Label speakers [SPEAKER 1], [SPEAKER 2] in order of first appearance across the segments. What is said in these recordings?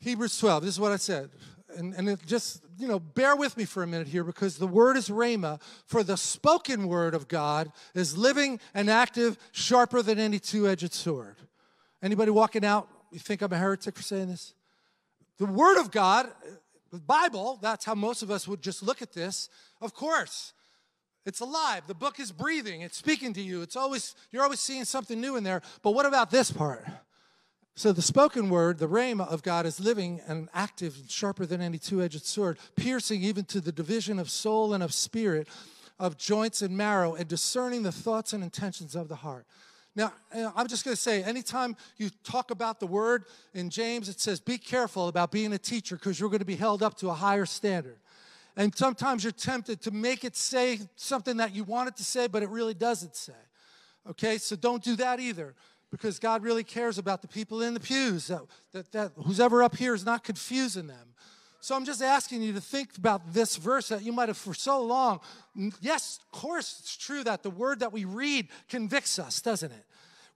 [SPEAKER 1] Hebrews 12, this is what I said. And, and just, you know, bear with me for a minute here because the word is rhema, for the spoken word of God is living and active, sharper than any two edged sword. Anybody walking out, you think I'm a heretic for saying this? The word of God, the Bible, that's how most of us would just look at this. Of course, it's alive. The book is breathing. It's speaking to you. It's always you're always seeing something new in there. But what about this part? So the spoken word, the rhema of God, is living and active and sharper than any two-edged sword, piercing even to the division of soul and of spirit, of joints and marrow, and discerning the thoughts and intentions of the heart. Now, uh, I'm just going to say, anytime you talk about the word in James, it says, be careful about being a teacher because you're going to be held up to a higher standard. And sometimes you're tempted to make it say something that you want it to say, but it really doesn't say. Okay, so don't do that either because God really cares about the people in the pews, that, that, that who's ever up here is not confusing them. So I'm just asking you to think about this verse that you might have for so long. Yes, of course, it's true that the word that we read convicts us, doesn't it?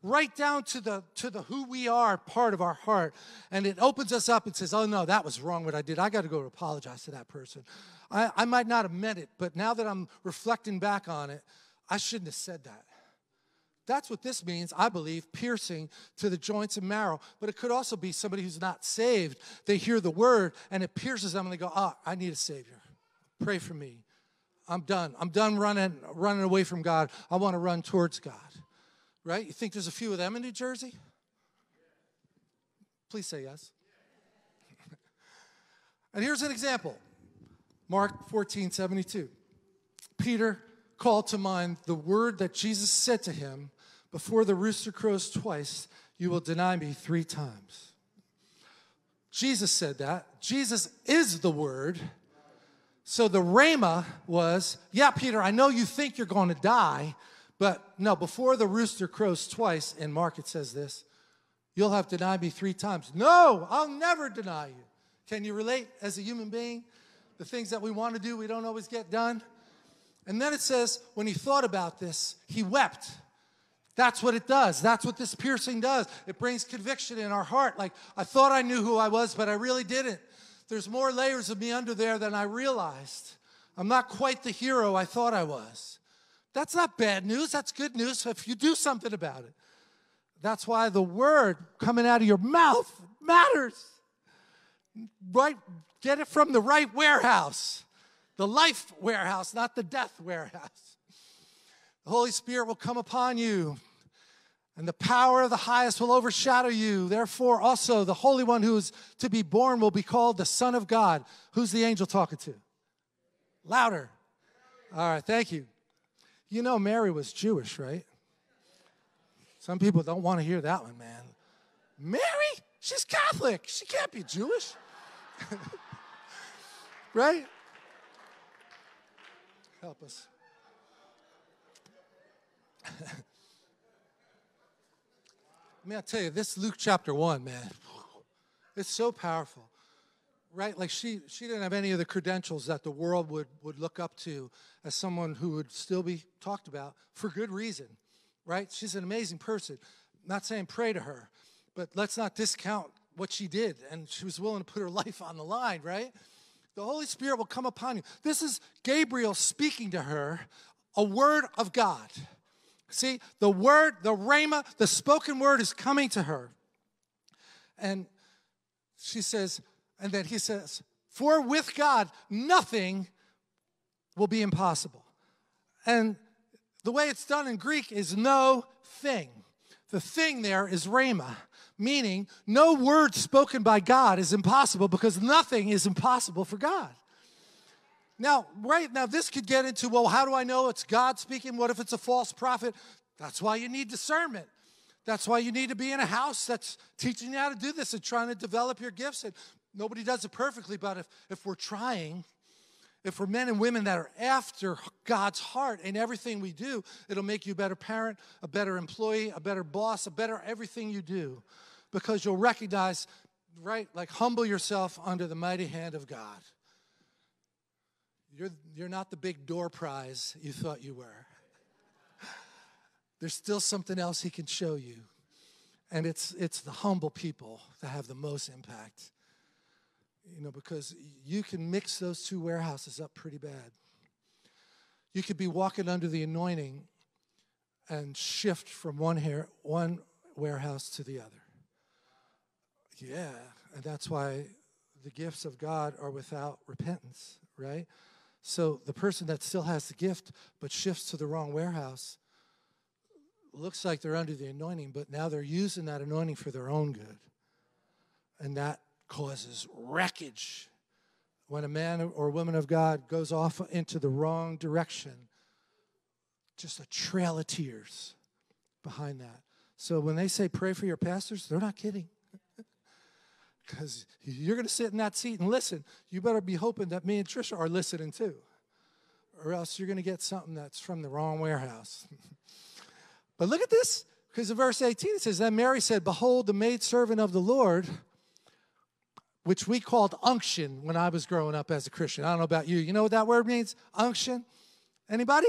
[SPEAKER 1] Right down to the to the who we are part of our heart. And it opens us up and says, Oh no, that was wrong what I did. I got to go apologize to that person. I, I might not have meant it, but now that I'm reflecting back on it, I shouldn't have said that. That's what this means, I believe, piercing to the joints and marrow. But it could also be somebody who's not saved. They hear the word and it pierces them and they go, Ah, I need a Savior. Pray for me. I'm done. I'm done running, running away from God. I want to run towards God. Right? You think there's a few of them in New Jersey? Please say yes. and here's an example Mark 14, 72. Peter called to mind the word that Jesus said to him before the rooster crows twice, you will deny me three times. Jesus said that. Jesus is the word. So the Rhema was, yeah, Peter, I know you think you're going to die, but no, before the rooster crows twice, and Mark it says this, you'll have denied me three times. No, I'll never deny you. Can you relate as a human being? The things that we want to do, we don't always get done. And then it says, when he thought about this, he wept. That's what it does. That's what this piercing does. It brings conviction in our heart. Like, I thought I knew who I was, but I really didn't. There's more layers of me under there than I realized. I'm not quite the hero I thought I was. That's not bad news. That's good news if you do something about it. That's why the word coming out of your mouth matters. Right? Get it from the right warehouse, the life warehouse, not the death warehouse. The Holy Spirit will come upon you, and the power of the highest will overshadow you. Therefore, also the Holy One who is to be born will be called the Son of God. Who's the angel talking to? Louder. All right, thank you. You know, Mary was Jewish, right? Some people don't want to hear that one, man. Mary? She's Catholic. She can't be Jewish. right? Help us. I mean, I tell you, this Luke chapter one, man, it's so powerful, right? Like she, she didn't have any of the credentials that the world would, would look up to as someone who would still be talked about for good reason, right? She's an amazing person. I'm not saying pray to her, but let's not discount what she did. And she was willing to put her life on the line, right? The Holy Spirit will come upon you. This is Gabriel speaking to her a word of God. See, the word, the rhema, the spoken word is coming to her. And she says, and then he says, For with God, nothing will be impossible. And the way it's done in Greek is no thing. The thing there is rhema, meaning no word spoken by God is impossible because nothing is impossible for God. Now, right now, this could get into well, how do I know it's God speaking? What if it's a false prophet? That's why you need discernment. That's why you need to be in a house that's teaching you how to do this and trying to develop your gifts. And nobody does it perfectly, but if, if we're trying, if we're men and women that are after God's heart in everything we do, it'll make you a better parent, a better employee, a better boss, a better everything you do because you'll recognize, right, like humble yourself under the mighty hand of God. You're, you're not the big door prize you thought you were. There's still something else He can show you. And it's, it's the humble people that have the most impact. You know, because you can mix those two warehouses up pretty bad. You could be walking under the anointing and shift from one hair, one warehouse to the other. Yeah, and that's why the gifts of God are without repentance, right? So the person that still has the gift but shifts to the wrong warehouse looks like they're under the anointing, but now they're using that anointing for their own good. And that causes wreckage. When a man or woman of God goes off into the wrong direction, just a trail of tears behind that. So when they say pray for your pastors, they're not kidding. Because you're going to sit in that seat and listen. You better be hoping that me and Trisha are listening too. Or else you're going to get something that's from the wrong warehouse. but look at this, because in verse 18 it says, Then Mary said, Behold, the maidservant of the Lord, which we called unction when I was growing up as a Christian. I don't know about you. You know what that word means? Unction? Anybody?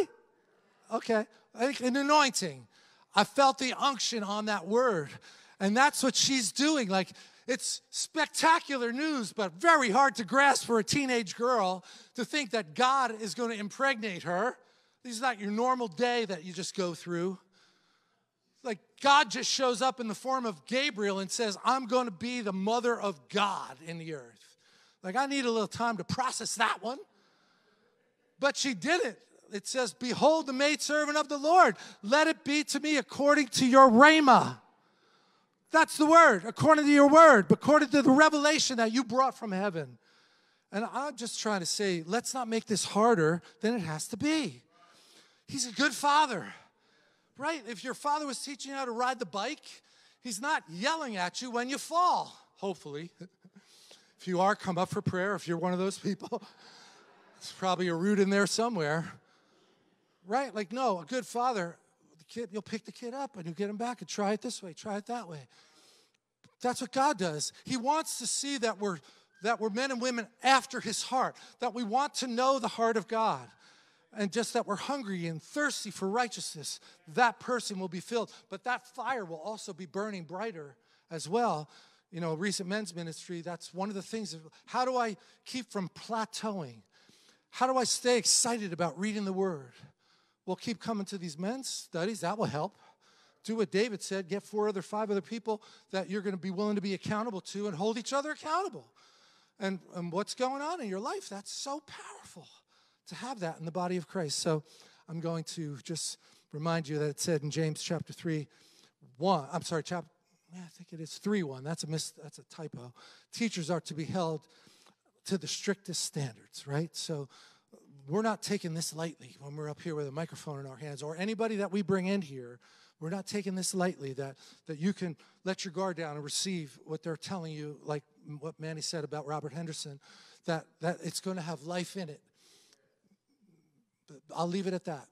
[SPEAKER 1] Okay. An anointing. I felt the unction on that word. And that's what she's doing. Like, it's spectacular news, but very hard to grasp for a teenage girl to think that God is going to impregnate her. This is not your normal day that you just go through. Like God just shows up in the form of Gabriel and says, I'm going to be the mother of God in the earth. Like I need a little time to process that one. But she did it. It says, Behold the maidservant of the Lord. Let it be to me according to your rhema. That's the word, according to your word, according to the revelation that you brought from heaven. And I'm just trying to say, let's not make this harder than it has to be. He's a good father, right? If your father was teaching you how to ride the bike, he's not yelling at you when you fall, hopefully. if you are, come up for prayer. If you're one of those people, there's probably a root in there somewhere, right? Like, no, a good father the kid, you'll pick the kid up and you'll get him back and try it this way, try it that way. That's what God does. He wants to see that we're that we're men and women after his heart, that we want to know the heart of God. And just that we're hungry and thirsty for righteousness, that person will be filled. But that fire will also be burning brighter as well. You know, recent men's ministry, that's one of the things. How do I keep from plateauing? How do I stay excited about reading the word? Well, keep coming to these men's studies. That will help. Do what David said get four other, five other people that you're going to be willing to be accountable to and hold each other accountable. And, and what's going on in your life, that's so powerful to have that in the body of Christ. So I'm going to just remind you that it said in James chapter 3, 1, I'm sorry, chapter, yeah, I think it is 3 1. That's a, mis, that's a typo. Teachers are to be held to the strictest standards, right? So we're not taking this lightly when we're up here with a microphone in our hands, or anybody that we bring in here. We're not taking this lightly that, that you can let your guard down and receive what they're telling you, like what Manny said about Robert Henderson, that, that it's going to have life in it. But I'll leave it at that.